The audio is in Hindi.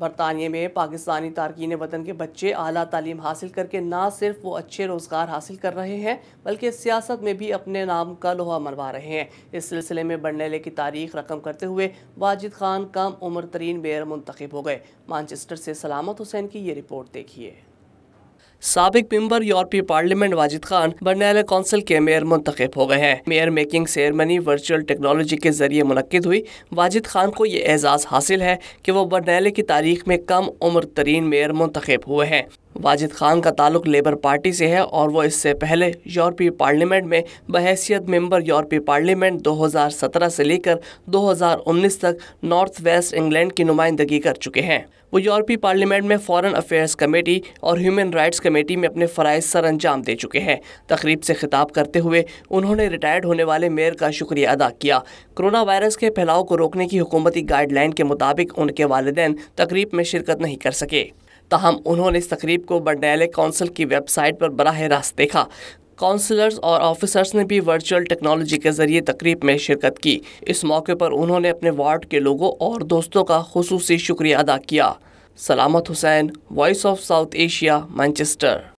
बरतानिया में पाकिस्तानी तारकिन वतन के बच्चे अली तालीम हासिल करके ना सिर्फ़ वो अच्छे रोज़गार हासिल कर रहे हैं, बल्कि सियासत में भी अपने नाम का लोहा मनवा रहे हैं। इस सिलसिले में बनने की तारीख रकम करते हुए वाजिद खान कम उम्र तरीन मेयर मुंतखब हो गए। मानचेस्टर से सलामत हुसैन की ये रिपोर्ट देखिए। सबक मेंबर यूरोपीय parliament Wajid Khan Burnley council के मेयर मुंतखब हो गए हैं। Mayor making ceremony virtual technology के ज़रिए मनद हुई। वाजिद खान को यह एजाज़ हासिल है कि वह बरनेले की तारीख में कम उम्र तरीन मेयर मुंतखब हुए हैं। वाजिद खान का ताल्लुक लेबर पार्टी से है और वो इससे पहले यूरोपीय पार्लियामेंट में बहसीत मेंबर यूरोपीय पार्लियामेंट 2017 से लेकर 2019 तक नॉर्थ वेस्ट इंग्लैंड की नुमाइंदगी कर चुके हैं। वो यूरोपीय पार्लियामेंट में फॉरेन अफेयर्स कमेटी और ह्यूमन राइट्स कमेटी में अपने फ़रज़ सर अंजाम दे चुके हैं। तकरीब से खिताब करते हुए उन्होंने रिटायर्ड होने वाले मेयर का शुक्रिया अदा किया। कोरोना वायरस के फैलाव को रोकने की हुकूमती गाइडलाइन के मुताबिक उनके वालदेन तकरीब में शिरकत नहीं कर सके। तहम उन्होंने इस तकरीब को बंडैले काउंसिल की वेबसाइट पर बरह रास्त देखा। काउंसलर्स और ऑफिसर्स ने भी वर्चुअल टेक्नोलॉजी के ज़रिए तकरीब में शिरकत की। इस मौके पर उन्होंने अपने वार्ड के लोगों और दोस्तों का खसूस शुक्रिया अदा किया। Salamat Hussain voice of South Asia Manchester